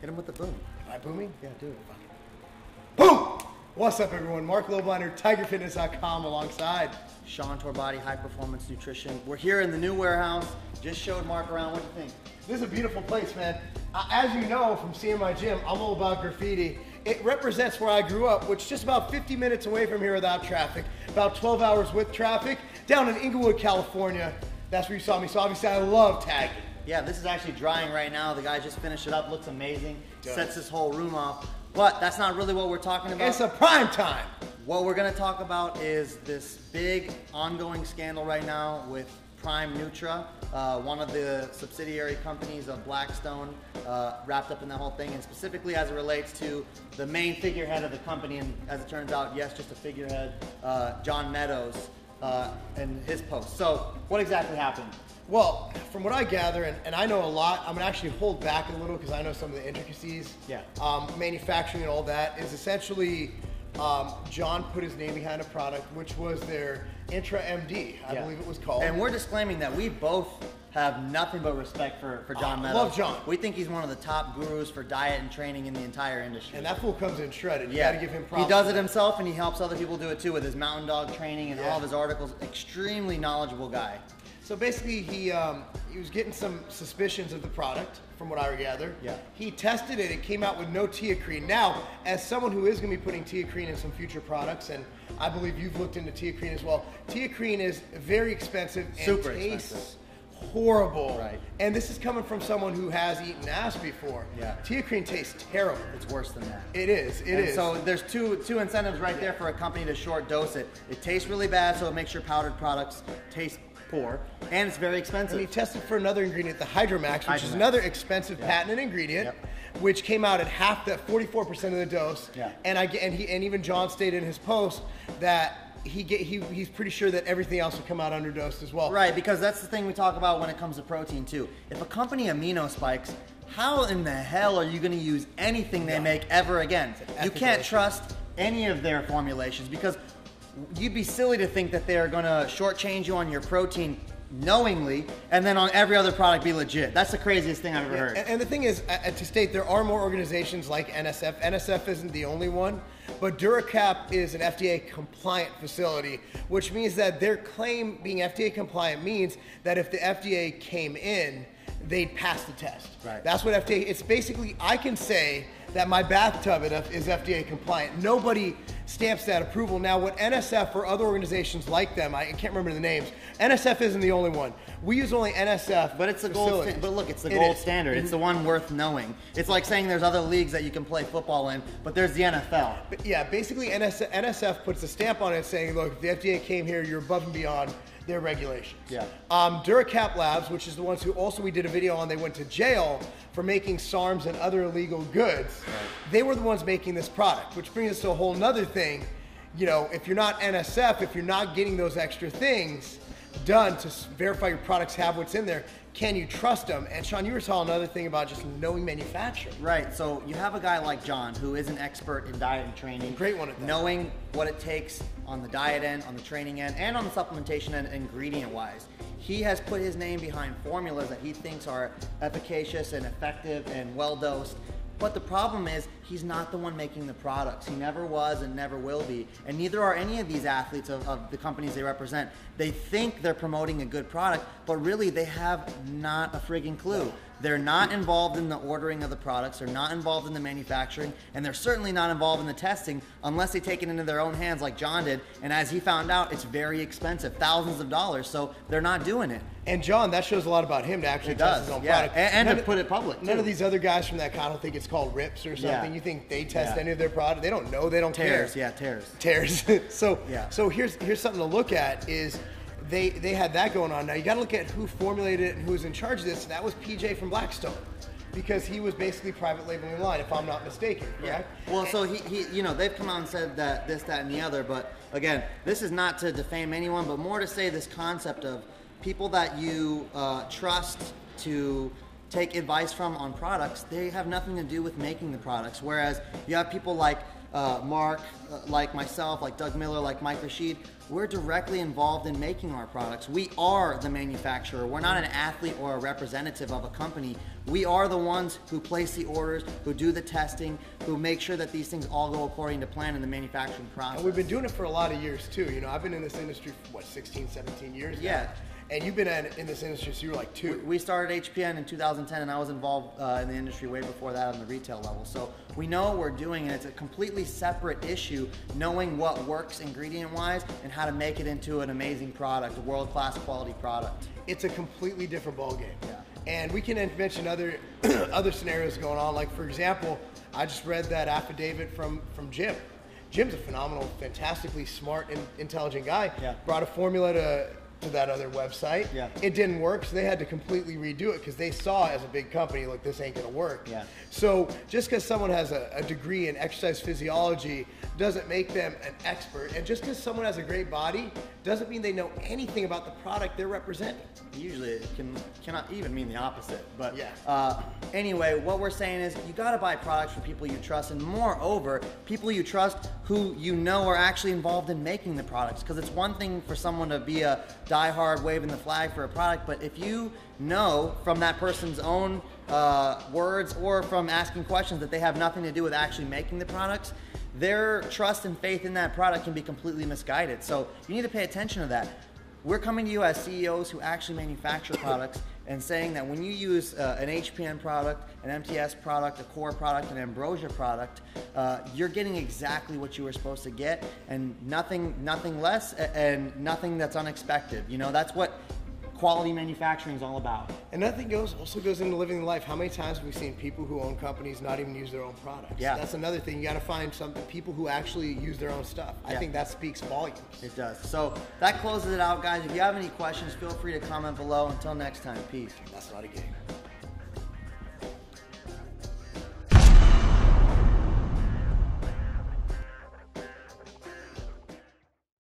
Hit him with the boom. Am I booming? Yeah, do it. Boom! What's up, everyone? Marc Lobliner, TigerFitness.com, alongside. Sean Torbati, High Performance Nutrition. We're here in the new warehouse. Just showed Marc around. What do you think? This is a beautiful place, man. Uh, as you know from seeing my gym, I'm all about graffiti. It represents where I grew up, which is just about 50 minutes away from here without traffic, about 12 hours with traffic, down in Inglewood, California. That's where you saw me. So obviously, I love tagging. Yeah, this is actually drying right now. The guy just finished it up. Looks amazing. Does. Sets this whole room off. But that's not really what we're talking about. It's a prime time. What we're going to talk about is this big ongoing scandal right now with Prime Nutra, uh, one of the subsidiary companies of Blackstone, uh, wrapped up in that whole thing, and specifically as it relates to the main figurehead of the company, and as it turns out, yes, just a figurehead, uh, John Meadows, uh, and his post. So, what exactly happened? Well, from what I gather, and, and I know a lot, I'm gonna actually hold back a little because I know some of the intricacies. Yeah. Um, manufacturing and all that is essentially um, John put his name behind a product, which was their Intra MD, I Yeah. believe it was called. And we're disclaiming that we both have nothing but respect for, for John Oh, Meadows. love John. We think he's one of the top gurus for diet and training in the entire industry. And that fool comes in shredded. You yeah, gotta give him props. he does it himself, and he helps other people do it too with his mountain dog training and Yeah. all of his articles. Extremely knowledgeable guy. So basically, he um, he was getting some suspicions of the product, from what I gather. Yeah. He tested it. It came out with no teacrine. Now, as someone who is going to be putting teacrine in some future products, and I believe you've looked into teacrine as well. Teacrine is very expensive and Super tastes expensive. Horrible. Right. And this is coming from someone who has eaten ass before. Yeah. Teacrine tastes terrible. It's worse than that. It is. It and is. So there's two two incentives right there for a company to short dose it. It tastes really bad, so it makes your powdered products taste poor, and it's very expensive. And he tested for another ingredient, the Hydromax, which is another expensive Yeah. patented ingredient, Yep. which came out at half that 44% of the dose. Yeah. And I get and he and even John stated in his post that he get he he's pretty sure that everything else would come out underdosed as well. Right, because that's the thing we talk about when it comes to protein too. If a company amino spikes, how in the hell are you going to use anything they Yeah. make ever again? You can't trust any of their formulations because you'd be silly to think that they're going to shortchange you on your protein knowingly and then on every other product be legit. That's the craziest thing I've ever heard. And, and the thing is, uh, uh, to state, there are more organizations like NSF. NSF isn't the only one, but Duracap is an FDA compliant facility, which means that their claim being FDA compliant means that if the FDA came in, they'd pass the test. Right. That's what FDA. It's basically I can say that my bathtub is FDA compliant. Nobody stamps that approval. Now, what NSF or other organizations like them, I can't remember the names. NSF isn't the only one. We use only NSF. But it's the gold. Sta- but look, it's the It gold is. Standard. It's the one worth knowing. It's like saying there's other leagues that you can play football in, but there's the NFL. But yeah, basically NSF, NSF puts a stamp on it saying, look, if the FDA came here, you're above and beyond their regulations. Yeah. Um, Duracap Labs, which is the ones who also we did a video on, they went to jail for making SARMs and other illegal goods. They were the ones making this product, which brings us to a whole nother thing. You know, if you're not NSF, if you're not getting those extra things done to verify your products have what's in there, can you trust them? And Sean, you were telling another thing about just knowing manufacturing. Right. So you have a guy like John who is an expert in diet and training. Great one. Knowing what it takes on the diet end, on the training end, and on the supplementation end, ingredient wise. He has put his name behind formulas that he thinks are efficacious and effective and well dosed. But the problem is, he's not the one making the products. He never was and never will be. And neither are any of these athletes of, of the companies they represent. They think they're promoting a good product, but really they have not a friggin' clue. They're not involved in the ordering of the products, they're not involved in the manufacturing, and they're certainly not involved in the testing unless they take it into their own hands like John did. And as he found out, it's very expensive, thousands of dollars, so they're not doing it. And John, that shows a lot about him to actually test his own yeah. product. And- and to of- put it public, None of these other guys from that, I don't think it's called rips or something. Yeah. You think they test Yeah. any of their product? They don't know. They don't Tears, care. yeah, tears. Tears. so Yeah. so here's here's something to look at is they they had that going on. Now you got to look at who formulated it and who was in charge of this. That was PJ from Blackstone. Because he was basically private labeling line, if I'm not mistaken. Correct? Well, so he, he, you know, they've come out and said that this, that, and the other, but again, this is not to defame anyone, but more to say this concept of people that you uh, trust to take advice from on products, they have nothing to do with making the products. Whereas you have people like uh, Marc, uh, like myself, like Doug Miller, like Mike Rashid, we're directly involved in making our products. We are the manufacturer. We're not an athlete or a representative of a company. We are the ones who place the orders, who do the testing, who make sure that these things all go according to plan in the manufacturing process. And we've been doing it for a lot of years too. You know, I've been in this industry for what, 16, 17 years now? Yeah. And you've been in, in this industry since you were like two. We started HPN in 2010, and I was involved uh, in the industry way before that on the retail level. So we know what we're doing, and it's a completely separate issue knowing what works ingredient wise and how to make it into an amazing product, a world class quality product. It's a completely different ballgame. Yeah. And we can mention other other scenarios going on. Like for example, I just read that affidavit from from Jim. Jim's a phenomenal, fantastically smart and intelligent guy. Yeah. Brought a formula to that other website. Yeah. It didn't work, so they had to completely redo it because they saw as a big company, like this ain't gonna work. Yeah. So just because someone has a, a degree in exercise physiology doesn't make them an expert, and just because someone has a great body doesn't mean they know anything about the product they're representing. Usually it can cannot even mean the opposite. But Yeah. uh, anyway, what we're saying is you got to buy products from people you trust, and moreover, people you trust who you know are actually involved in making the products. Because it's one thing for someone to be a diehard waving the flag for a product, but if you know from that person's own uh, words or from asking questions that they have nothing to do with actually making the products, their trust and faith in that product can be completely misguided. So you need to pay attention to that. We're coming to you as CEOs who actually manufacture products and saying that when you use uh, an HPN product, an MTS product, a core product, an Ambrosia product, uh, you're getting exactly what you were supposed to get and nothing, nothing less and nothing that's unexpected. You know, that's what quality manufacturing is all about. And nothing goes also goes into living life. How many times have we seen people who own companies not even use their own products? Yeah. That's another thing. You got to find some people who actually use their own stuff. I Yeah. think that speaks volumes. It does. So that closes it out, guys. If you have any questions, feel free to comment below. Until next time, peace. That's not a game.